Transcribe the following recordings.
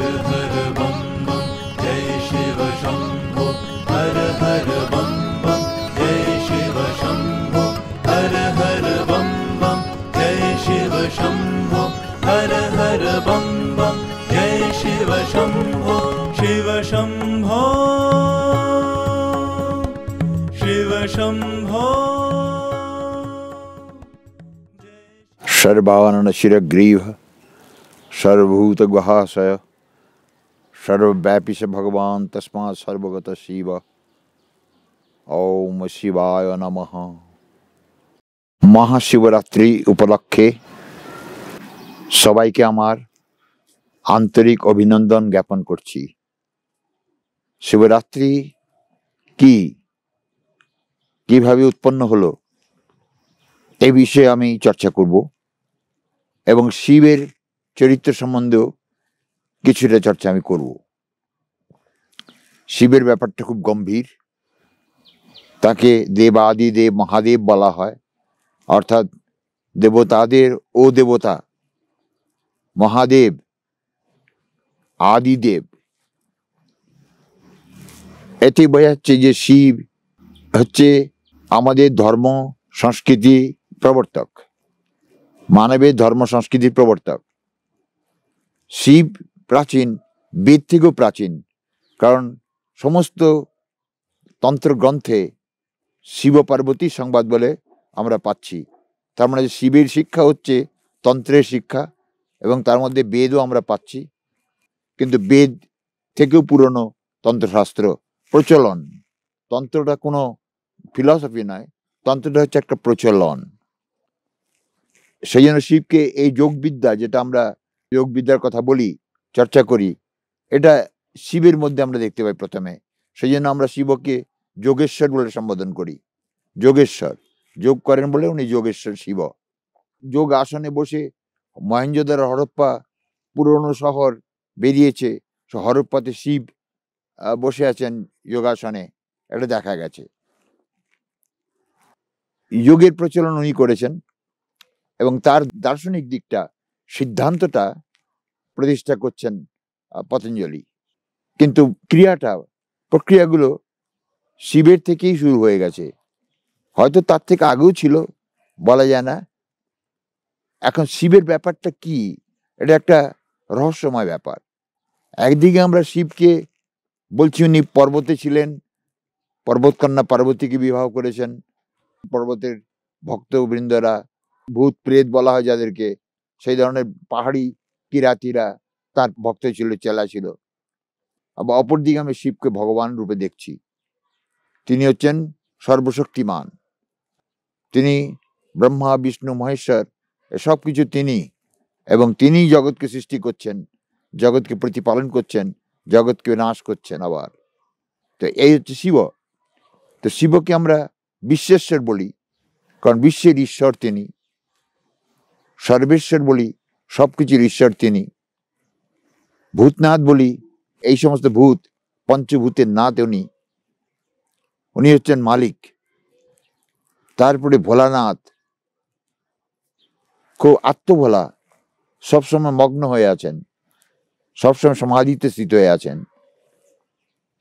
हर हर बम बम जय शिव शम्भो हर हर बम बम जय शिव शम्भो हर हर बम बम जय शिव शम्भो हर हर बम बम जय शिव शम्भो शिव शम्भो शिव शम्भो सर्वानन शिरग्रीव सर्वभूत गुहाशय सर्वव्यापी से भगवान तस्मात् सर्वगत शिव ওম শিবায় নমঃ মহাশিবরাত্রি উপলক্ষে সবাইকে আমার আন্তরিক অভিনন্দন জ্ঞাপন করছি শিবরাত্রি কি কিভাবে উৎপন্ন হলো এই বিষয়ে আমি চর্চা করব এবং শিবের চরিত্র সম্বন্ধেও কিছুটা চর্চা আমি করব। শিবের ব্যাপারটা খুব গম্ভীর। তাকে দেবাদি দেব মহাদেব বলা হয়। অর্থাৎ দেবতাদের ও দেবতা, মহাদেব, আদিদেব। এতে বোঝাচ্ছে যে শিব হচ্ছে আমাদের ধর্ম সংস্কৃতি প্রবর্তক, মানবের ধর্ম সংস্কৃতির প্রবর্তক। শিব প্রাচীন বেদ থেকেও প্রাচীন। কারণ সমস্ত তন্ত্রগ্রন্থে শিব পার্বতী সংবাদ বলে আমরা পাচ্ছি। তার মানে শিবের শিক্ষা হচ্ছে তন্ত্রের শিক্ষা এবং তার মধ্যে বেদও আমরা পাচ্ছি। কিন্তু বেদ থেকেও পুরনো তন্ত্রশাস্ত্র, প্রচলন। তন্ত্রটা কোনো ফিলসফি নয়, তন্ত্রটা হচ্ছে একটা প্রচলন। সেই জন্য শিবকে এই যোগবিদ্যা, যেটা আমরা যোগবিদ্যার কথা বলি চর্চা করি। এটা শিবের মধ্যে আমরা দেখতে পাই প্রথমে। সেই জন্য আমরা শিবকে যোগেশ্বর বলে সম্বোধন করি। যোগেশ্বর। যোগ করেন বলে উনি যোগেশ্বর শিব। যোগ আসনে বসে মহেঞ্জোদার হরপ্পা পুরনো শহর বেরিয়েছে। হরপ্পাতে শিব বসে আছেন যোগাসনে। এটা দেখা গেছে। যোগের প্রচলন উনি করেছেন এবং তার দার্শনিক দিকটা, সিদ্ধান্তটা প্রতিষ্ঠা করছেন পতঞ্জলি। কিন্তু ক্রিয়াটা, প্রক্রিয়াগুলো শিবের থেকেই শুরু হয়ে গেছে। হয়তো তার থেকে আগেও ছিল, বলা যায় না। এখন শিবের ব্যাপারটা কি? এটা একটা রহস্যময় ব্যাপার। একদিকে আমরা শিবকে বলছি, উনি পর্বতে ছিলেন, পর্বতকন্যা পার্বতীকে বিবাহ করেছেন। পর্বতের ভক্তবৃন্দরা ভূত প্রেত বলা হয় যাদেরকে, সেই ধরনের পাহাড়ি কিরাতিরা তার ভক্ত ছিল চেলা ছিল। আবার অপরদিকে আমি শিবকে ভগবান রূপে দেখছি। তিনি হচ্ছেন সর্বশক্তিমান। তিনি ব্রহ্মা, বিষ্ণু, মহেশ্বর সব কিছু তিনি এবং তিনিই জগৎকে সৃষ্টি করছেন, জগৎকে প্রতিপালন করছেন, জগৎকে নাশ করছেন আবার। তো এই হচ্ছে শিব। তো শিবকে আমরা বিশ্বেশ্বর বলি, কারণ বিশ্বের ঈশ্বর তিনি। সর্বেশ্বর বলি সব কিছুর ঈশ্বর তিনি। ভূতনাথ বলি, এই সমস্ত ভূত, পঞ্চভূতের নাথ উনি। উনি হচ্ছেন মালিক। তারপরে ভোলানাথ। খুব আত্মভোলা। সবসময় মগ্ন হয়ে আছেন। সবসময় সমাধিতে স্থিত হয়ে আছেন।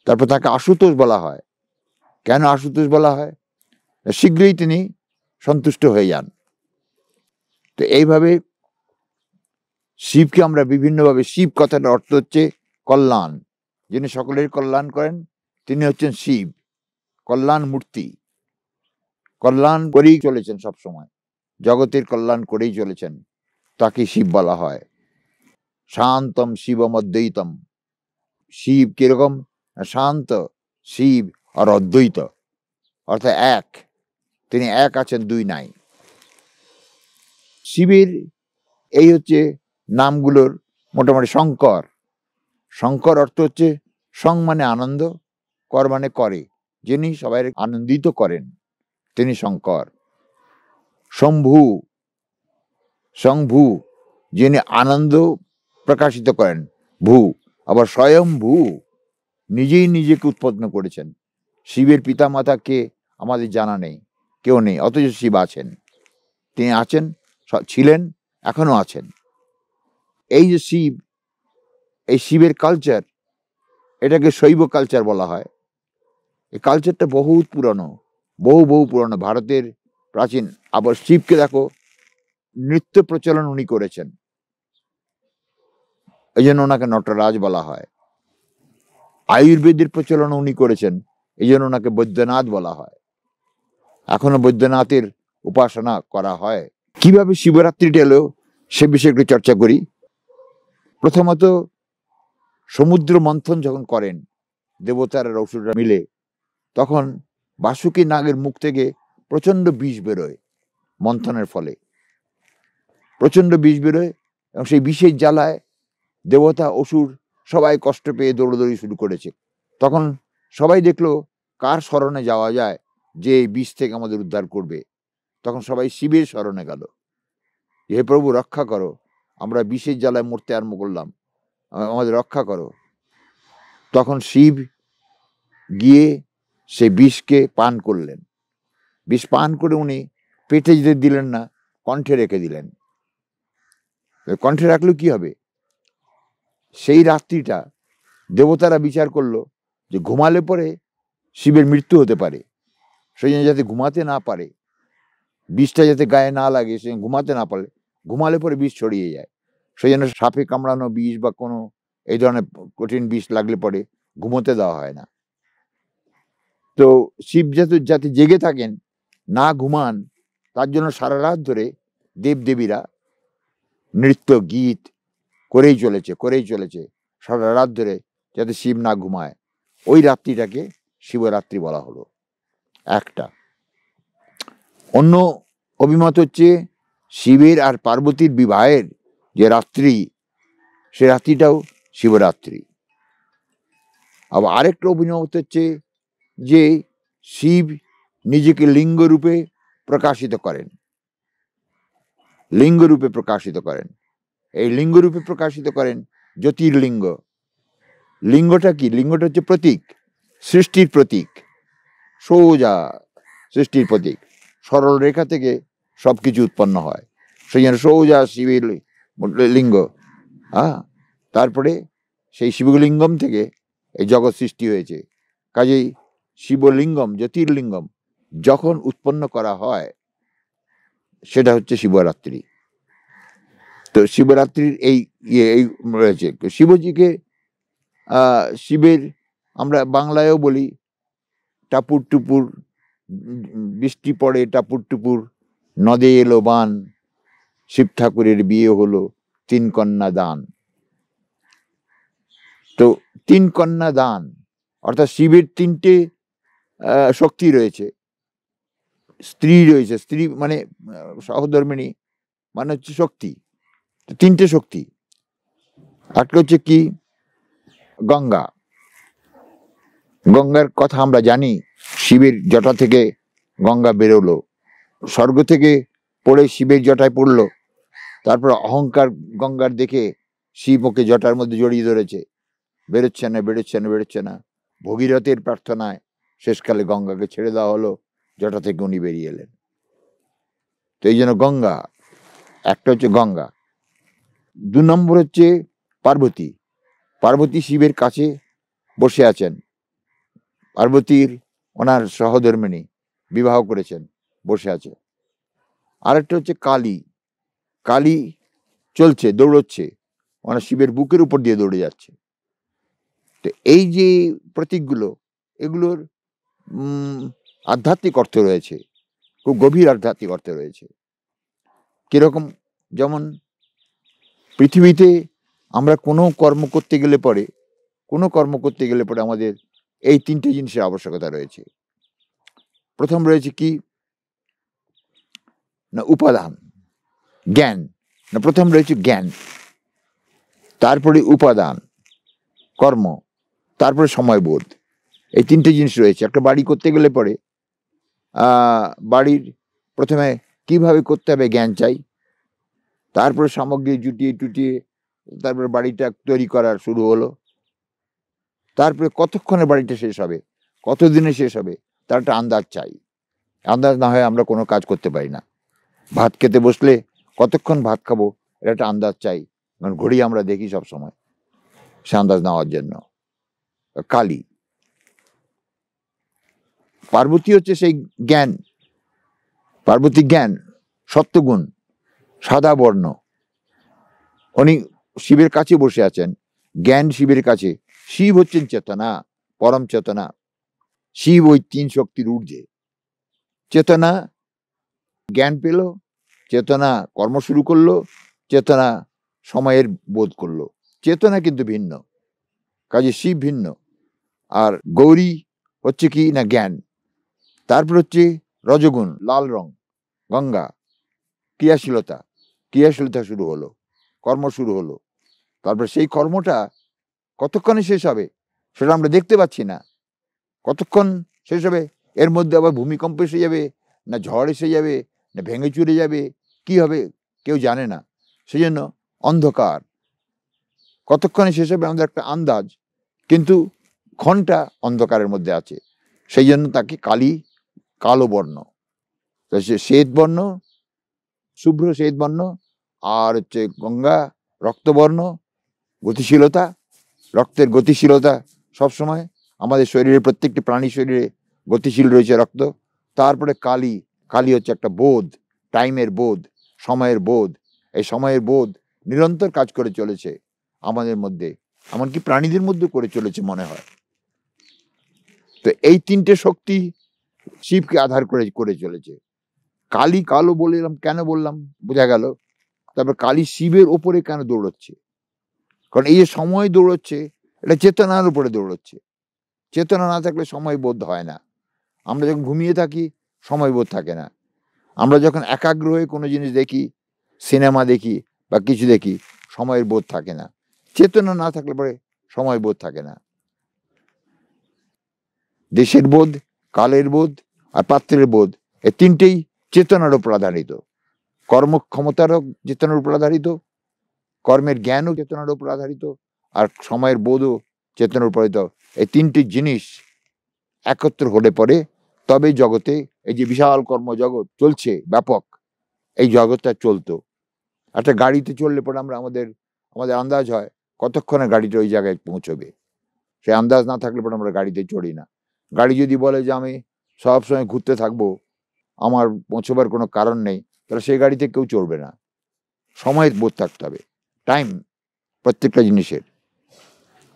তারপর তাকে আশুতোষ বলা হয়। কেন আশুতোষ বলা হয়? শীঘ্রই তিনি সন্তুষ্ট হয়ে যান। তো এইভাবে শিবকে আমরা বিভিন্নভাবে শিব কথাটার অর্থ হচ্ছে কল্যাণ। যিনি সকলের কল্যাণ করেন, তিনি হচ্ছেন শিব, কল্যাণ মূর্তি। কল্যাণ করেই চলেছেন সব সময় জগতের কল্যাণ করেই চলেছেন, তাকে শিব বলা হয়। শান্তম শিবম অদ্বৈতম শিব কীরকম? শান্ত, শিব আর অদ্বৈত। অর্থাৎ এক। তিনি এক আছেন, দুই নাই। শিবের এই হচ্ছে নামগুলোর মোটামুটি শঙ্কর শঙ্কর অর্থ হচ্ছে সং মানে আনন্দ, কর মানে করে, যিনি সবাই আনন্দিত করেন, তিনি শঙ্কর শম্ভু শম্ভু যিনি আনন্দ প্রকাশিত করেন, ভূ, আবার স্বয়ং ভূ নিজেই নিজেকে উৎপন্ন করেছেন। শিবের পিতামাতাকে আমাদের জানা নেই, কেউ নেই, অথচ শিব আছেন। তিনি আছেন ছিলেন এখনও আছেন। এই যে শিব, এই শিবের কালচার এটাকে শৈব কালচার বলা হয়। এই কালচারটা বহুত পুরনো, বহু বহু পুরনো। ভারতের প্রাচীন। আবার শিবকে দেখো, নৃত্য প্রচলন উনি করেছেন। এই জন্য ওনাকে নটরাজ বলা হয়। আয়ুর্বেদের প্রচলন উনি করেছেন, এই জন্য ওনাকে বৈদ্যনাথ বলা হয়। এখনও বৈদ্যনাথের উপাসনা করা হয়। কীভাবে শিবরাত্রিটা এলো, সে বিষয়ে একটু চর্চা করি। প্রথমত সমুদ্র মন্থন যখন করেন, দেবতারা রসুররা মিলে, তখন বাসুকি নাগের মুখ থেকে প্রচণ্ড বিষ বেরোয় মন্থনের ফলে। প্রচণ্ড বিষ বেরোয় এবং সেই বিষের জ্বালায় দেবতা, অসুর সবাই কষ্ট পেয়ে দৌড়দৌড়ি শুরু করেছে। তখন সবাই দেখল, কার স্মরণে যাওয়া যায় যে এই বিষ থেকে আমাদের উদ্ধার করবে। তখন সবাই শিবের স্মরণে গেল। হে প্রভু, রক্ষা করো। আমরা বিষের জ্বালায় মরতে আরম্ভ করলাম। আমাদের রক্ষা করো। তখন শিব গিয়ে সে বিষকে পান করলেন। বিষ পান করে উনি পেটে যেতে দিলেন না, কণ্ঠে রেখে দিলেন। কণ্ঠে রাখলে কি হবে? সেই রাত্রিটা দেবতারা বিচার করল যে ঘুমালে পরে শিবের মৃত্যু হতে পারে। সেই জন্য যাতে ঘুমাতে না পারে, বিষটা যাতে গায়ে না লাগে সে ঘুমাতে না পারে। ঘুমালে পরে বিষ ছড়িয়ে যায়। সেই জন্য সাপে কামড়ানো বিষ বা কোনো এই ধরনের কঠিন বিষ লাগলে পরে ঘুমোতে দেওয়া হয় না। তো শিব যাতে যাতে জেগে থাকেন, না ঘুমান, তার জন্য সারা রাত ধরে দেবদেবীরা নৃত্য, গীত করেই চলেছে করেই চলেছে। সারা রাত ধরে যাতে শিব না ঘুমায়। ওই রাত্রিটাকে শিবরাত্রি বলা হলো। একটা। অন্য অভিমত হচ্ছে শিবের আর পার্বতীর বিবাহের যে রাত্রি, সে রাত্রিটাও শিবরাত্রি। আবার আরেকটা অভিমত হচ্ছে যে শিব নিজেকে লিঙ্গ রূপে প্রকাশিত করেন। লিঙ্গ রূপে প্রকাশিত করেন। এই লিঙ্গ রূপে প্রকাশিত করেন জ্যোতির্লিঙ্গ। লিঙ্গটা কি? লিঙ্গটা হচ্ছে প্রতীক, সৃষ্টির প্রতীক, সোজা সৃষ্টির প্রতীক। সরল রেখা থেকে সবকিছু উৎপন্ন হয়। সেই জন্য সোজা শিবের লিঙ্গ হ্যাঁ? তারপরে সেই শিবলিঙ্গম থেকে এই জগৎ সৃষ্টি হয়েছে। কাজেই শিবলিঙ্গম, জ্যোতির্লিঙ্গম যখন উৎপন্ন করা হয়, সেটা হচ্ছে শিবরাত্রি। তো শিবরাত্রির এই ইয়ে এই রয়েছে। শিবজিকে শিবের আমরা বাংলায়ও বলি, টাপুর টুপুর, বৃষ্টি পড়ে টাপুর টুপুর নদে এলো বান শিব ঠাকুরের বিয়ে হলো তিন কন্যা দান। তো তিন কন্যা দান, অর্থাৎ শিবের তিনটে শক্তি রয়েছে। স্ত্রী রয়েছে, স্ত্রী মানে সহধর্মিণী মানে হচ্ছে শক্তি তিনটে শক্তি। একটা হচ্ছে কি? গঙ্গা। গঙ্গার কথা আমরা জানি, শিবের জটা থেকে গঙ্গা বেরোলো। স্বর্গ থেকে পড়ে শিবের জটায় পড়ল। তারপর অহংকার গঙ্গার দেখে শিব ওকে জটার মধ্যে জড়িয়ে ধরেছে। বেরোচ্ছে না বেরোচ্ছে না বেরোচ্ছে না। ভগীরথের প্রার্থনায় শেষকালে গঙ্গাকে ছেড়ে দেওয়া হলো। জটা থেকে উনি বেরিয়ে এলেন। তো এই জন্য গঙ্গা, একটা হচ্ছে গঙ্গা, দু নম্বর হচ্ছে পার্বতী। পার্বতী শিবের কাছে বসে আছেন। পার্বতীর ওনার সহধর্মিণী বিবাহ করেছেন। বসে আছে। আরেকটা হচ্ছে কালী। কালী চলছে, দৌড়চ্ছে ওনার শিবের বুকের উপর দিয়ে দৌড়ে যাচ্ছে। তো এই যে প্রতীকগুলো, এগুলোর আধ্যাত্মিক অর্থ রয়েছে, খুব গভীর আধ্যাত্মিক অর্থ রয়েছে। কীরকম? যেমন পৃথিবীতে আমরা কোনো কর্ম করতে গেলে পরে, কোনো কর্ম করতে গেলে পরে আমাদের এই তিনটে জিনিসের আবশ্যকতা রয়েছে। প্রথম রয়েছে কি? না উপাদান, জ্ঞান। না প্রথম রয়েছে জ্ঞান, তারপরে উপাদান, কর্ম, তারপরে সময়বোধ। এই তিনটে জিনিস রয়েছে। একটা বাড়ি করতে গেলে পরে বাড়ির প্রথমে কীভাবে করতে হবে জ্ঞান চাই, তারপরে সামগ্রী জুটিয়ে টুটিয়ে, তারপরে বাড়িটা তৈরি করার শুরু হলো। তারপরে কতক্ষণে বাড়িটা শেষ হবে, কতদিনে শেষ হবে তার একটা আন্দাজ চাই। আন্দাজ না হয় আমরা কোনো কাজ করতে পারি না। ভাত খেতে বসলে কতক্ষণ ভাত খাব? এটা একটা আন্দাজ চাই। কারণ ঘড়ি আমরা দেখি সব সময়। সে আন্দাজ নেওয়ার জন্য। কালী। পার্বতী হচ্ছে সেই জ্ঞান। পার্বতী জ্ঞান, সত্যগুণ, সাদা বর্ণ। উনি শিবের কাছে বসে আছেন। জ্ঞান শিবের কাছে। শিব হচ্ছেন চেতনা, পরম চেতনা। শিব ওই তিন শক্তির ঊর্ধ্বে। চেতনা জ্ঞান পেল, চেতনা কর্ম শুরু করল, চেতনা সময়ের বোধ করল। চেতনা কিন্তু ভিন্ন, কাজে শিব ভিন্ন। আর গৌরী হচ্ছে কি না জ্ঞান? তারপর হচ্ছে রজগুণ, লাল রং, গঙ্গা, ক্রিয়াশীলতা। ক্রিয়াশীলতা শুরু হলো, কর্ম শুরু হলো। তারপর সেই কর্মটা কতক্ষণে শেষ হবে সেটা আমরা দেখতে পাচ্ছি না। কতক্ষণ শেষ হবে? এর মধ্যে আবার ভূমিকম্প এসে যাবে, না ঝড় এসে যাবে না ভেঙে চুরে যাবে? কি হবে? কেউ জানে না। সেই জন্য অন্ধকার। কতক্ষণে শেষ হবে? আমাদের একটা আন্দাজ। কিন্তু ক্ষণটা অন্ধকারের মধ্যে আছে। সেই জন্য তাকে কালী, কালো বর্ণ। শ্বেত বর্ণ, শুভ্র শ্বেত বর্ণ, আর হচ্ছে গঙ্গা রক্তবর্ণ গতিশীলতা। রক্তের গতিশীলতা সবসময় আমাদের শরীরে প্রত্যেকটি প্রাণী শরীরে গতিশীল রয়েছে রক্ত। তারপরে কালী কালী হচ্ছে একটা বোধ, টাইমের বোধ, সময়ের বোধ। এই সময়ের বোধ নিরন্তর কাজ করে চলেছে আমাদের মধ্যে, এমনকি প্রাণীদের মধ্যে করে চলেছে মনে হয়। তো এই তিনটে শক্তি শিবকে আধার করে করে চলেছে। কালী কালো বললাম, কেন বললাম? বোঝা গেল। তারপর কালী শিবের ওপরে কেন দৌড়চ্ছে? কারণ এই যে সময় দৌড়চ্ছে, এটা চেতনার উপরে দৌড়চ্ছে। চেতনা না থাকলে সময় বোধ হয় না। আমরা যখন ঘুমিয়ে থাকি সময় বোধ থাকে না। আমরা যখন একাগ্র হয়ে কোনো জিনিস দেখি, সিনেমা দেখি বা কিছু দেখি, সময়ের বোধ থাকে না। চেতনা না থাকলে পরে সময় বোধ থাকে না। দেশের বোধ, কালের বোধ আর পাত্রের বোধ এই তিনটেই চেতনার উপর আধারিত। কর্মক্ষমতারও চেতনার উপর আধারিত, কর্মের জ্ঞানও চেতনার উপর আধারিত আর সময়ের বোধও চেতনার উপর এই তিনটি জিনিস একত্র হলে পরে তবে জগতে এই যে বিশাল কর্মজগৎ চলছে, ব্যাপক, এই জগৎটা চলতো। একটা গাড়িতে চললে পরে আমরা আমাদের আমাদের আন্দাজ হয় কতক্ষণে গাড়িটা ওই জায়গায় পৌঁছবে। সে আন্দাজ না থাকলে পরে আমরা গাড়িতে চড়ি না। গাড়ি যদি বলে যে, আমি সবসময় ঘুরতে থাকব, আমার পৌঁছবার কোনো কারণ নেই, তাহলে সেই গাড়িতে কেউ চড়বে না। সময় বোধ থাকতে হবে। টাইম প্রত্যেকটা জিনিসের।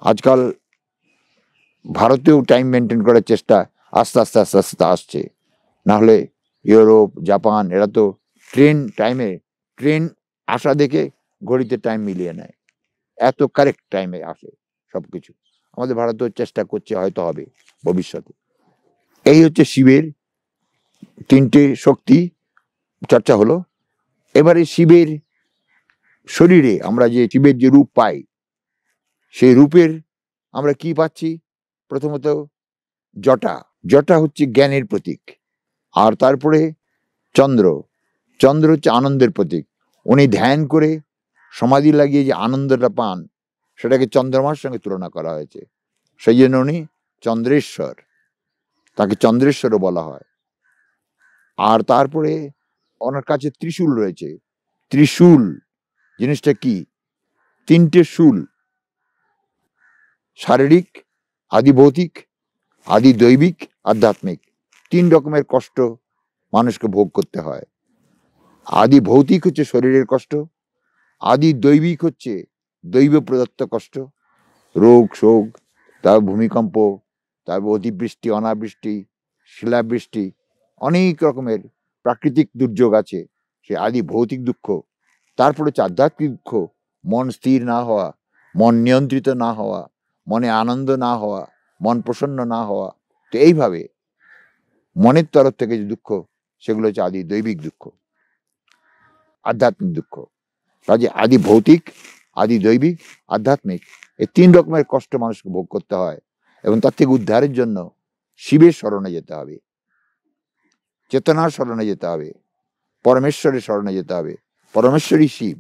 আজকাল ভারতেও টাইম মেনটেন করার চেষ্টা আস্তে আস্তে আস্তে আস্তে আসছে। না হলে ইউরোপ, জাপান, এরা তো ট্রেন টাইমে ট্রেন আসা দেখে ঘড়িতে টাইম মিলিয়ে নেয়। এত কারেক্ট টাইমে আসে সব কিছু আমাদের ভারতেও চেষ্টা করছে, হয়তো হবে ভবিষ্যতে। এই হচ্ছে শিবের তিনটে শক্তি চর্চা হলো। এবারে শিবের শরীরে আমরা যে শিবের যে রূপ পাই, সেই রূপের আমরা কি পাচ্ছি? প্রথমত জটা। জটা হচ্ছে জ্ঞানের প্রতীক। আর তারপরে চন্দ্র। চন্দ্র হচ্ছে আনন্দের প্রতীক। উনি ধ্যান করে সমাধি লাগিয়ে যে আনন্দটা পান, সেটাকে চন্দ্রমার সঙ্গে তুলনা করা হয়েছে। সেই জন্য উনি চন্দ্রেশ্বর, তাকে চন্দ্রেশ্বরও বলা হয়। আর তারপরে ওনার কাছে ত্রিশূল রয়েছে। ত্রিশূল জিনিসটা কি? তিনটে শূল। শারীরিক, আদি ভৌতিক, আদি দৈবিক, আধ্যাত্মিক। তিন রকমের কষ্ট মানুষকে ভোগ করতে হয়। আদি ভৌতিক হচ্ছে শরীরের কষ্ট, আদি দৈবিক হচ্ছে দৈব প্রদত্ত কষ্ট, রোগ, শোক, তার ভূমিকম্প তারপর অতিবৃষ্টি, অনাবৃষ্টি, শিলাবৃষ্টি, অনেক রকমের প্রাকৃতিক দুর্যোগ আছে, সে আদি ভৌতিক দুঃখ। তারপরে হচ্ছে আধ্যাত্মিক দুঃখ, মন স্থির না হওয়া, মন নিয়ন্ত্রিত না হওয়া, মনে আনন্দ না হওয়া, মন প্রসন্ন না হওয়া। তো এইভাবে মনের তরফ থেকে যে দুঃখ, সেগুলো হচ্ছে আদি দৈবিক দুঃখ, আধ্যাত্মিক দুঃখ। কাজে আদি ভৌতিক, আদি দৈবিক, আধ্যাত্মিক, এই তিন রকমের কষ্ট মানুষকে ভোগ করতে হয় এবং তার থেকে উদ্ধারের জন্য শিবের স্মরণে যেতে হবে, চেতনার স্মরণে যেতে হবে, পরমেশ্বরের স্মরণে যেতে হবে। পরমেশ্বরই শিব,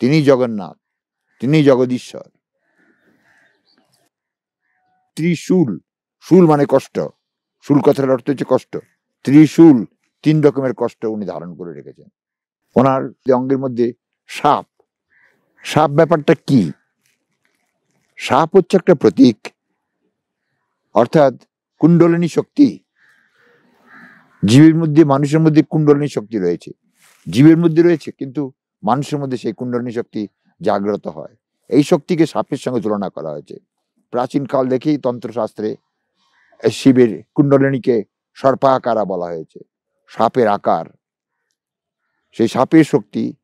তিনি জগন্নাথ, তিনি জগদীশ্বর। ত্রিশূল, শুল মানে কষ্ট। শুল কথার অর্থ হচ্ছে কষ্ট। ত্রিশূল তিন রকমের কষ্ট উনি ধারণ করে রেখেছেন। ওনার অঙ্গের মধ্যে সাপ। সাপ ব্যাপারটা কি? সাপ হচ্ছে একটা প্রতীক। অর্থাৎ কুণ্ডলিনী শক্তি। জীবের মধ্যে, মানুষের মধ্যে কুণ্ডলিনী শক্তি রয়েছে। জীবের মধ্যে রয়েছে, কিন্তু মানুষের মধ্যে সেই কুণ্ডলিনী শক্তি জাগ্রত হয়। এই শক্তিকে সাপের সঙ্গে তুলনা করা হয়েছে। প্রাচীন কাল দেখেই তন্ত্রশাস্ত্রে শিবের কুণ্ডলিনীকে সর্পাকারা বলা হয়েছে। সাপের আকার। সেই সাপের শক্তি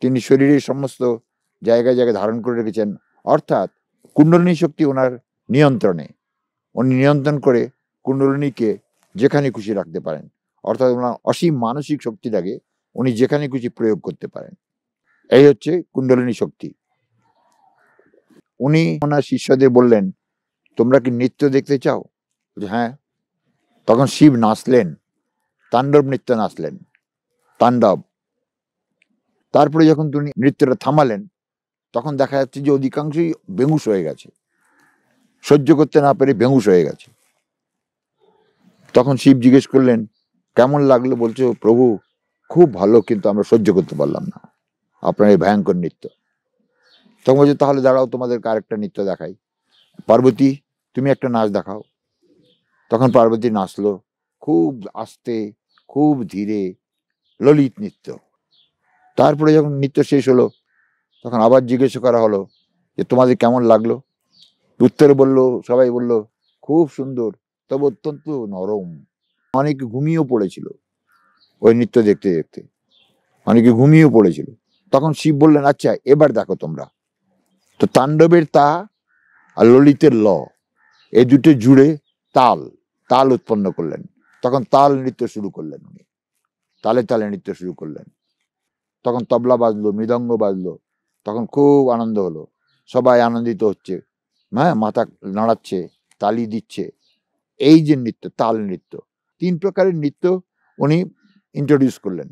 তিনি শরীরের সমস্ত জায়গায় জায়গায় ধারণ করে রেখেছেন। অর্থাৎ কুণ্ডলিনী শক্তি ওনার নিয়ন্ত্রণে। উনি নিয়ন্ত্রণ করে কুণ্ডলিনীকে যেখানে খুশি রাখতে পারেন। অর্থাৎ ওনার অসীম মানসিক শক্তিটাকে উনি যেখানে খুশি প্রয়োগ করতে পারেন। এই হচ্ছে কুণ্ডলিনী শক্তি। উনি ওনার শিষ্যদের বললেন, তোমরা কি নৃত্য দেখতে চাও? হ্যাঁ? তখন শিব নাচলেন, তাণ্ডব নৃত্য নাচলেন, তাণ্ডব। তারপরে যখন তিনি নৃত্যটা থামালেন, তখন দেখা যাচ্ছে যে অধিকাংশই বেঙ্গুস হয়ে গেছে। সহ্য করতে না পেরে বেঙ্গুস হয়ে গেছে। তখন শিব জিজ্ঞেস করলেন, কেমন লাগল? বলছে, প্রভু, খুব ভালো, কিন্তু আমরা সহ্য করতে পারলাম না। আপনার এই ভয়ঙ্কর নৃত্য। তখন বলছে, তাহলে দাঁড়াও, তোমাদেরকে আরেকটা নৃত্য দেখাই। পার্বতী, তুমি একটা নাচ দেখাও। তখন পার্বতী নাচলো। খুব আস্তে, খুব ধীরে ললিত নৃত্য। তারপরে যখন নৃত্য শেষ হলো, তখন আবার জিজ্ঞেস করা হলো যে, তোমাদের কেমন লাগল? উত্তরে বলল, সবাই বলল, খুব সুন্দর, তবে অত্যন্ত নরম। অনেকে ঘুমিয়েও পড়েছিল ওই নৃত্য দেখতে দেখতে। অনেকে ঘুমিয়েও পড়েছিল। তখন শিব বললেন আচ্ছা এবার দেখো তোমরা। তো তাণ্ডবের তা আর ললিতের ল, এই দুটো জুড়ে তাল তাল উৎপন্ন করলেন। তখন তাল নৃত্য শুরু করলেন উনি। তালে তালে নৃত্য শুরু করলেন। তখন তবলা বাজলো, মৃদঙ্গ বাজলো, তখন খুব আনন্দ হলো। সবাই আনন্দিত হচ্ছে। হ্যাঁ মাথা নাড়াচ্ছে, তালি দিচ্ছে। এই যে নৃত্য, তাল নৃত্য, তিন প্রকারের নৃত্য উনি ইন্ট্রোডিউস করলেন।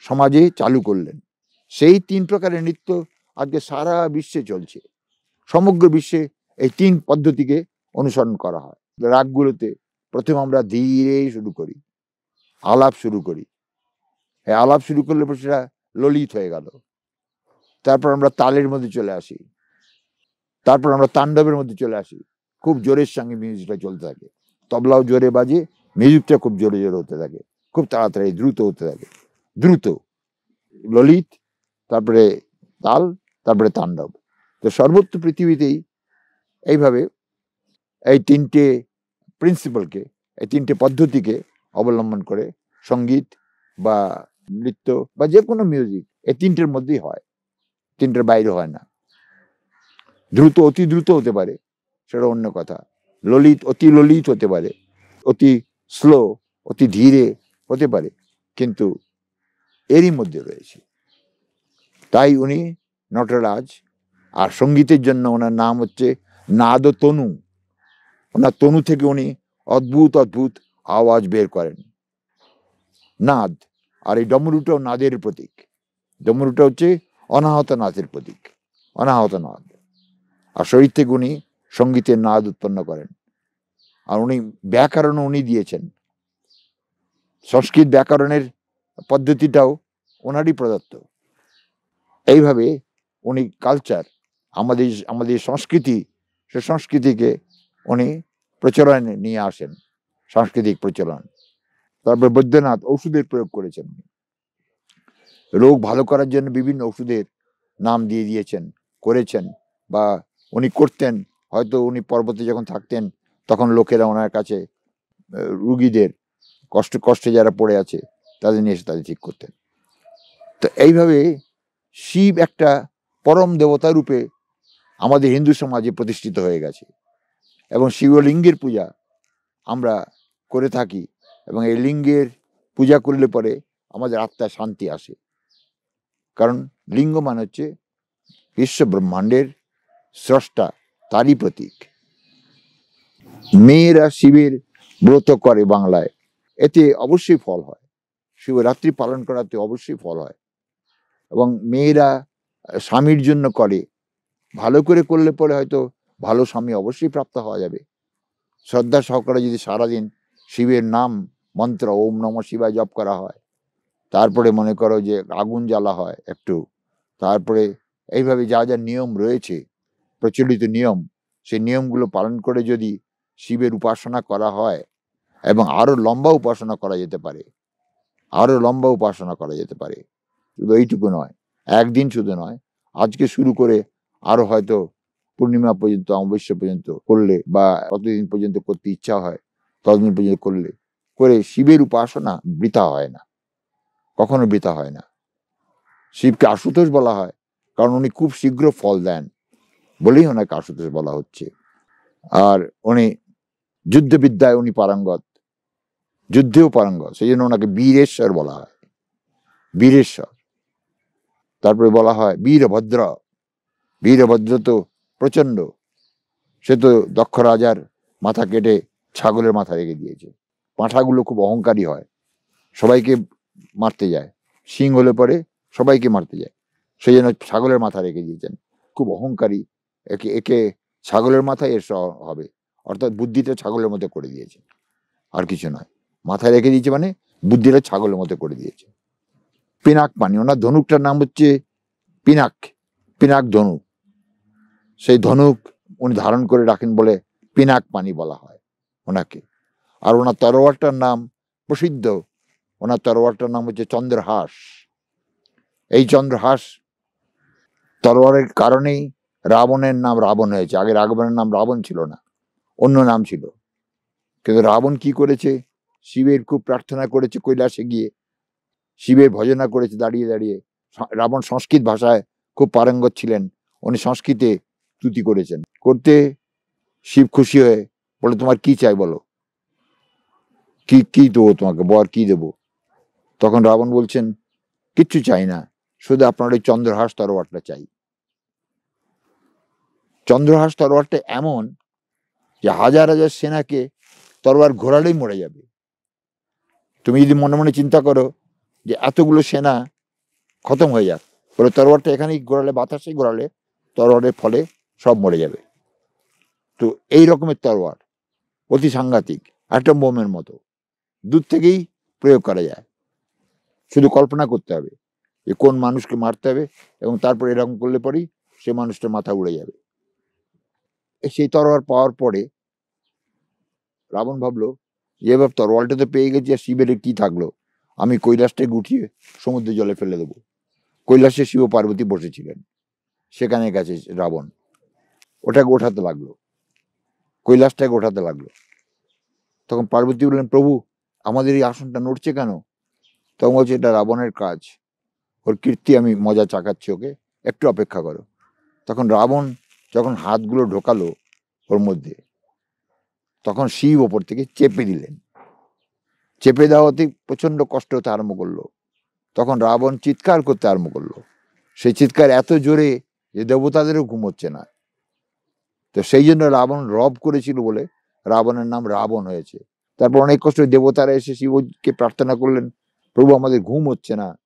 সমাজে চালু করলেন। সেই তিন প্রকারের নৃত্য আজকে সারা বিশ্বে চলছে। সমগ্র বিশ্বে এই তিন পদ্ধতিকে অনুসরণ করা হয়। রাগগুলোতে প্রথম আমরা ধীরে শুরু করি। আলাপ শুরু করি। এই আলাপ শুরু করলে পর সেটা ললিত হয়ে গেল। তারপর আমরা তালের মধ্যে চলে আসি। তারপর আমরা তাণ্ডবের মধ্যে চলে আসি। খুব জোরের সঙ্গে মিউজিকটা চলতে থাকে। তবলাও জোরে বাজে, মিউজিকটা খুব জোরে জোরে হতে থাকে। খুব তাড়াতাড়ি, দ্রুত হতে থাকে। দ্রুত। ললিত, তারপরে তাল, তারপরে তাণ্ডব। তো সর্বত্র পৃথিবীতেই এইভাবে এই তিনটে প্রিন্সিপালকে এই তিনটে পদ্ধতিকে অবলম্বন করে সংগীত বা নৃত্য বা যে কোনো মিউজিক এই তিনটের মধ্যেই হয়। তিনটের বাইরে হয় না। দ্রুত, অতি দ্রুত হতে পারে, সেটা অন্য কথা। ললিত, অতি ললিত হতে পারে, অতি স্লো অতি ধীরে হতে পারে, কিন্তু এরই মধ্যে রয়েছে। তাই উনি নটরাজ, আর সঙ্গীতের জন্য ওনার নাম হচ্ছে নাদ তনু ওনার তনু থেকে উনি অদ্ভুত অদ্ভুত আওয়াজ বের করেন। নাদ, আর এই ডমরুটাও নাদের প্রতীক। ডমরুটা হচ্ছে অনাহত নাথের প্রতীক, অনাহত নাদ। আর শরীর থেকে উনি সঙ্গীতের নাদ উৎপন্ন করেন। আর উনি ব্যাকরণ উনি দিয়েছেন। সংস্কৃত ব্যাকরণের পদ্ধতিটাও ওনারই প্রদত্ত। এইভাবে উনি কালচার আমাদের আমাদের সংস্কৃতি, সে সংস্কৃতিকে উনি প্রচলনে নিয়ে আসেন, সাংস্কৃতিক প্রচলন। তারপর বৈদ্যনাথ ওষুধের প্রয়োগ করেছেন। রোগ ভালো করার জন্য বিভিন্ন ওষুধের নাম দিয়ে দিয়েছেন, করেছেন বা উনি করতেন। হয়তো উনি পর্বতে যখন থাকতেন, তখন লোকেরা ওনার কাছে রুগীদের কষ্ট, কষ্টে যারা পড়ে আছে, তাদের নিয়ে এসে তাদের ঠিক করতেন। তো এইভাবে শিব একটা পরম দেবতা রূপে আমাদের হিন্দু সমাজে প্রতিষ্ঠিত হয়ে গেছে। এবং শিবলিঙ্গের পূজা আমরা করে থাকি এবং এই লিঙ্গের পূজা করলে পরে আমাদের আত্মায় শান্তি আসে। কারণ লিঙ্গ মানে হচ্ছে বিশ্ব ব্রহ্মাণ্ডের স্রষ্টা, তারই প্রতীক। মেয়েরা শিবের ব্রত করে বাংলায়, এতে অবশ্যই ফল হয়। শিবরাত্রি পালন করাতে অবশ্যই ফল হয় এবং মেয়েরা স্বামীর জন্য করে, ভালো করে করলে পরে হয়তো ভালো স্বামী অবশ্যই প্রাপ্ত হওয়া যাবে। শ্রদ্ধা সহকারে যদি সারাদিন শিবের নাম, মন্ত্র ওম নম শিবায় জপ করা হয়, তারপরে মনে করো যে আগুন জ্বালা হয় একটু, তারপরে এইভাবে যা যা নিয়ম রয়েছে, প্রচলিত নিয়ম, সেই নিয়মগুলো পালন করে যদি শিবের উপাসনা করা হয় এবং আরও লম্বা উপাসনা করা যেতে পারে আরও লম্বা উপাসনা করা যেতে পারে। শুধু এইটুকু নয়, একদিন শুধু নয়, আজকে শুরু করে আরও হয়তো পূর্ণিমা পর্যন্ত, অমাবস্যা পর্যন্ত করলে বা কতদিন পর্যন্ত করতে ইচ্ছা হয়, ততদিন পর্যন্ত করলে, করে শিবের উপাসনা বৃথা হয় না। কখনো বৃথা হয় না। শিবকে আশুতোষ বলা হয়, কারণ উনি খুব শীঘ্র ফল দেন। বলেই ওনাকে আশুতোষ বলা হচ্ছে। আর উনি যুদ্ধবিদ্যায় উনি পারঙ্গত, যুদ্ধেও পারঙ্গত সেই জন্য ওনাকে বীরেশ্বর বলা হয়। বীরেশ্বর। তারপরে বলা হয় বীরভদ্র। বীরভদ্র তো প্রচণ্ড সে তো দক্ষ রাজার মাথা কেটে ছাগলের মাথা রেখে দিয়েছে। পাঁঠাগুলো খুব অহংকারী হয়। সবাইকে মারতে যায়। সিং হলে পরে সবাইকে মারতে যায়। সেই জন্য ছাগলের মাথা রেখে দিয়েছেন। খুব অহংকারী। একে একে ছাগলের মাথায় এর হবে। অর্থাৎ বুদ্ধিটা ছাগলের মতো করে দিয়েছে। আর কিছু নয়। মাথায় রেখে দিয়েছে মানে বুদ্ধিটা ছাগলের মতো করে দিয়েছে। পিনাক পানি ওনার ধনুকটার নাম হচ্ছে পিনাক। পিনাক ধনুক। সেই ধনুক উনি ধারণ করে রাখেন বলে পিনাক পানি বলা হয় ওনাকে। আর ওনার তরোয়ারটার নাম প্রসিদ্ধ। ওনার তরোয়ারটার নাম হচ্ছে চন্দ্রহাস। এই চন্দ্রহাস তরোয়ারের কারণেই রাবণের নাম রাবণ হয়েছে। আগে রাবণের নাম রাবণ ছিল না, অন্য নাম ছিল। কিন্তু রাবণ কি করেছে? শিবের খুব প্রার্থনা করেছে কৈলাসে গিয়ে। শিবের ভজনা করেছে, দাঁড়িয়ে দাঁড়িয়ে। রাবণ সংস্কৃত ভাষায় খুব পারঙ্গত ছিলেন। উনি সংস্কৃতে তুতি করেছেন। করতে শিব খুশি হয়ে বলে, তোমার কি চাই বলো? কি কি দেবো তোমাকে? বর কি দেবো? তখন রাবণ বলছেন, কিচ্ছু চাই না। শুধু আপনার ওই চন্দ্রহাস তরোয়ারটা চাই। চন্দ্রহাস তরোয়ারটা এমন যে হাজার হাজার সেনাকে তরোয়ার ঘোরালেই মরে যাবে। তুমি যদি মনে মনে চিন্তা করো যে এতগুলো সেনা খতম হয়ে যাক বলে তরোয়ারটা এখানেই ঘোরালে বাতাসে ঘোরালে, তরোয়ারের ফলে সব মরে যাবে। তো এই রকমের তরোয়ার অতি সাংঘাতিক, একটা বোমের মতো। দূর থেকেই প্রয়োগ করা যায়। শুধু কল্পনা করতে হবে যে কোন মানুষকে মারতে হবে এবং তারপর এরকম করলে পরেই সে মানুষটার মাথা উড়ে যাবে। সেই তরোয়ার পাওয়ার পরে রাবণ ভাবলো যে এবার তরোয়ালটা তো পেয়ে গেছি, আর শিবের কি থাকল? আমি কৈলাসটাকে গুটিয়ে সমুদ্রে জলে ফেলে দেবো। কৈলাসে শিব পার্বতী বসেছিলেন। সেখানে গেছে রাবণ। ওটাকে ওঠাতে লাগল। কৈলাসটাকে ওঠাতে লাগল। তখন পার্বতী বললেন, প্রভু, আমাদের এই আসনটা নড়ছে কেন? তখন বলছে, এটা রাবণের কাজ। ওর কীর্তি, আমি মজা চাকাচ্ছি ওকে। একটু অপেক্ষা করো। তখন রাবণ যখন হাতগুলো ঢোকালো ওর মধ্যে, তখন শিব ওপর থেকে চেপে দিলেন। চেপে দেওয়াতে প্রচণ্ড কষ্ট হতে আরম্ভ করল। তখন রাবণ চিৎকার করতে আরম্ভ করল। সেই চিৎকার এত জোরে যে দেবতাদেরও ঘুম হচ্ছে না। তো সেই জন্য রাবণ রব করেছিল বলে রাবণের নাম রাবণ হয়েছে। তারপর অনেক কষ্ট দেবতারা এসে শিবকে প্রার্থনা করলেন, প্রভু, আমাদের ঘুম হচ্ছে না।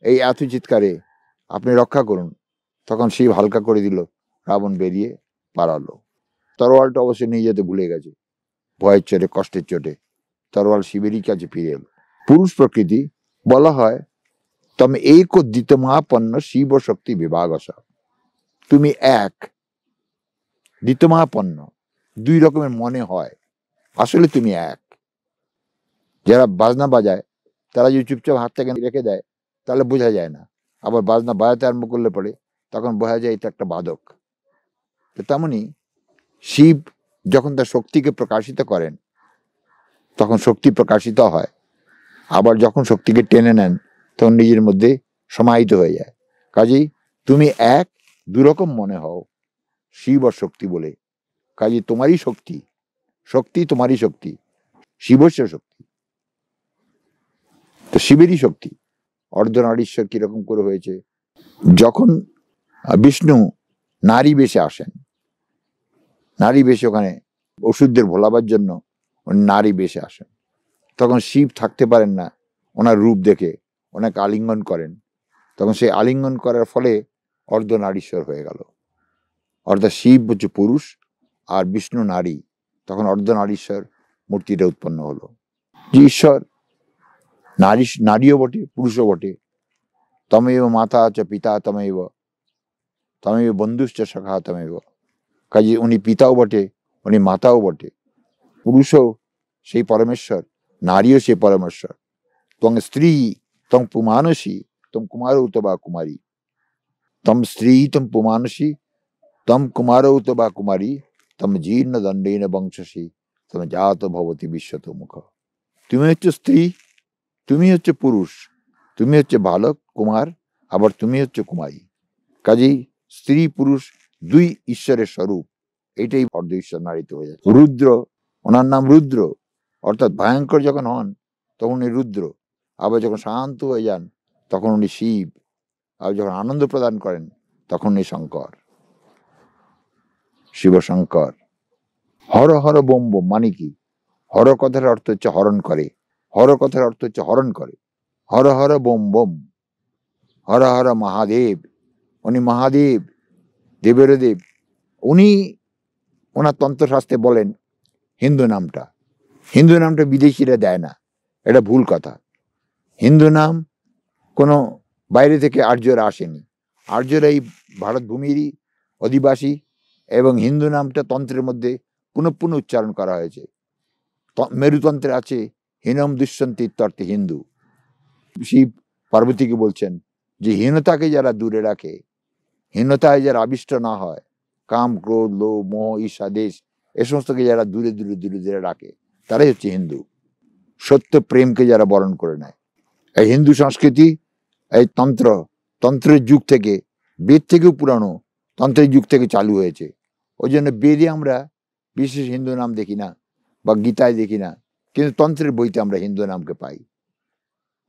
এই এত চিৎকারে আপনি রক্ষা করুন। তখন শিব হালকা করে দিল, রাবণ বেরিয়ে পালালো। তরোয়ালটা অবশ্যই নিয়ে যেতে ভুলে গেছে, ভয়ের চোটে, কষ্টের চোটে। তরোয়াল শিবেরই কাছে ফিরে এলো। পুরুষ প্রকৃতি বলা হয় তবে এক দ্বিতমাপন্ন শিব শক্তি বিভাগ তুমি এক দ্বিতমাপন্ন দুই রকমের মনে হয়। আসলে তুমি এক। যারা বাজনা বাজায়, তারা যদি চুপচাপ হাতটাকে রেখে দেয়, তাহলে বোঝা যায় না। আবার বাজনা বাজাতে আরম্ভ করলে পরে তখন বোঝা যায় এটা একটা বাদক। তো তেমনি শিব যখন তার শক্তিকে প্রকাশিত করেন, তখন শক্তি প্রকাশিত হয়। আবার যখন শক্তিকে টেনে নেন, তখন নিজের মধ্যে সমাহিত হয়ে যায়। কাজেই তুমি এক, দুরকম মনে হও। শিব শক্তি বলে। কাজে তোমারই শক্তি শক্তি তোমারই শক্তি, শিবস্য শক্তি। তো শিবেরই শক্তি। অর্ধনারীশ্বর কীরকম করে হয়েছে? যখন বিষ্ণু নারী বেশে আসেন, নারী বেশে ওখানে ওষুধদের ভোলাবার জন্য নারী বেশে আসেন। তখন শিব থাকতে পারেন না, ওনার রূপ দেখে, ওনাকে আলিঙ্গন করেন। তখন সেই আলিঙ্গন করার ফলে অর্ধনারীশ্বর হয়ে গেল। অর্থাৎ শিব হচ্ছে পুরুষ আর বিষ্ণু নারী। তখন অর্ধনারীশ্বর মূর্তিটা উৎপন্ন হলো। যে ঈশ্বর নারী, নারীও বটে, পুরুষও বটে। তমেব মাতা চ পিতা তমেব তমেব বন্ধুশ্চ সখা তমেব। কাজে উনি পিতাও বটে, উনি মাতাও বটে। পুরুষও সেই পরমেশ্বর, নারীও সেই পরমেশ্বর। ত্বং স্ত্রী ত্বং পুমানসী ত্বং কুমারৌ বা কুমারী। তম স্ত্রী তম পুমানসী তম কুমারৌ বা কুমারী তম জীর্ণ দণ্ডেন বংশসী তম জাত ভবতী বিশ্বত মুখ তুমি হচ্ছে স্ত্রী তুমি হচ্ছে পুরুষ তুমি হচ্ছে বালক কুমার আবার তুমি হচ্ছে কুমারী কাজেই স্ত্রী পুরুষ দুই ঈশ্বরের স্বরূপ এটাই অর্ধ ঈশ্বর নারীতে হয়ে যাচ্ছে রুদ্র ওনার নাম রুদ্র অর্থাৎ ভয়ঙ্কর যখন হন তখন উনি রুদ্র আবার যখন শান্ত হয়ে যান তখন উনি শিব আবার যখন আনন্দ প্রদান করেন তখন উনি শঙ্কর শিব শঙ্কর হর হর বোম বোম মানে কি? হর কথার অর্থ হচ্ছে হরণ করে। হর কথার অর্থ হচ্ছে হরণ করে। হর হর বোম বোম, হর হর মহাদেব, উনি মহাদেব, দেবের দেব। উনি ওনার তন্ত্রশাস্ত্রে বলেন হিন্দু নামটা। হিন্দু নামটা বিদেশিরা দেয় না, এটা ভুল কথা। হিন্দু নাম কোনো বাইরে থেকে আর্যরা আসেনি। আর্যরা এই ভারত ভূমিরই অধিবাসী এবং হিন্দু নামটা তন্ত্রের মধ্যে পুনঃ পুনঃ উচ্চারণ করা হয়েছে। মেরুতন্ত্রে আছে, হীনম দুষ্যন্তি তর্তে হিন্দু। শিব পার্বতীকে বলছেন যে, হীনতাকে যারা দূরে রাখে, হীনতায় যারা আবিষ্ট না হয়, কাম, ক্রোধ, লোভ, মোহ, ঈর্ষা, দেশ, এ সমস্তকে যারা দূরে দূরে দূরে দূরে রাখে, তারাই হচ্ছে হিন্দু। সত্য প্রেমকে যারা বরণ করে নেয়। এই হিন্দু সংস্কৃতি, এই তন্ত্র, তন্ত্রের যুগ থেকে, বেদ থেকেও পুরানো তন্ত্রের যুগ থেকে চালু হয়েছে। ওই জন্য বেদে আমরা বিশেষ হিন্দু নাম দেখি না বা গীতায় দেখি না, কিন্তু তন্ত্রের বইতে আমরা হিন্দু নামকে পাই।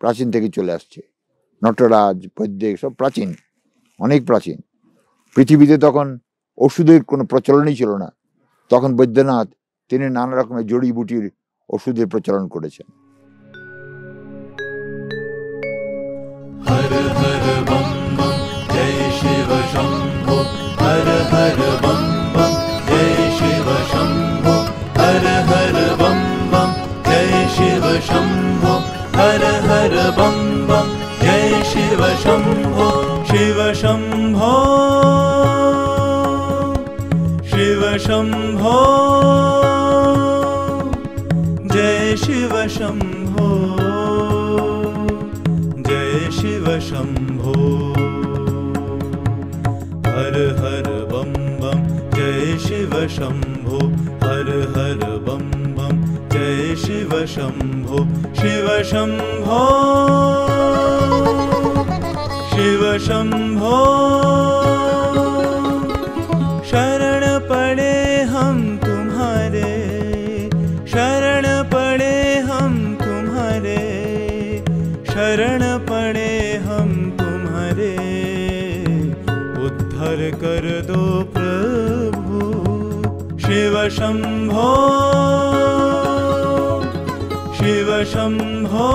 প্রাচীন থেকে চলে আসছে। নটরাজ পদ্যে সব প্রাচীন, অনেক প্রাচীন। পৃথিবীতে তখন ওষুধের কোনো প্রচলনই ছিল না। তখন বৈদ্যনাথ তিনি নানা রকমের জড়িবুটির ওষুধের প্রচলন করেছেন। शम्भो शिव शम्भो शिव शम्भो शरण पड़े हम तुम्हारे, शरण पड़े हम तुम्हारे, शरण पड़े हम तुम्हारे। उद्धार कर दो प्रभु शिव शिव शम्भो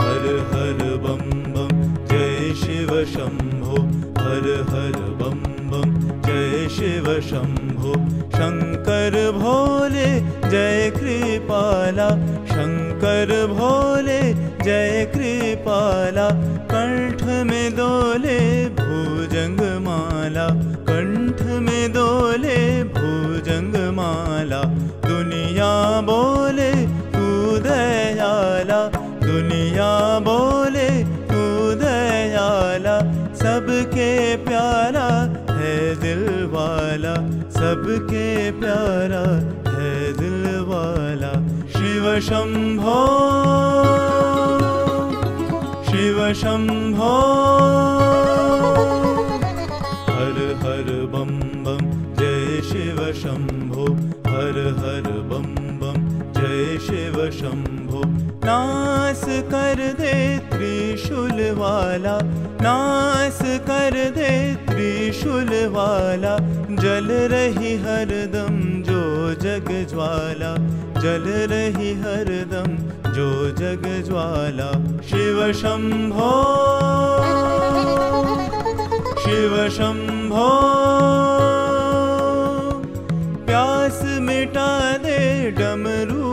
हर हर बम बम, जय शिव शम्भो हर हर बम बम, जय शिव शम्भो शङ्कर भोले, जय कृपाला। शङ्कर भोले, जय कृपाला। कंठ में दोले वाला, सबके प्यारा है दिल वाला। शिव शंभो शिव शंभो। हर हर बम बम, जय शिव शंभो। हर हर बम बम, जय शिव शंभो। नास कर दे त्रिशूल वाला, नास कर दे त्रिशूल वाला जल रही हरदम जो जग ज्वाला। जल रही हरदम जो जग ज्वाला। शिव शंभो शिव शंभो, प्यास मिटा दे डमरू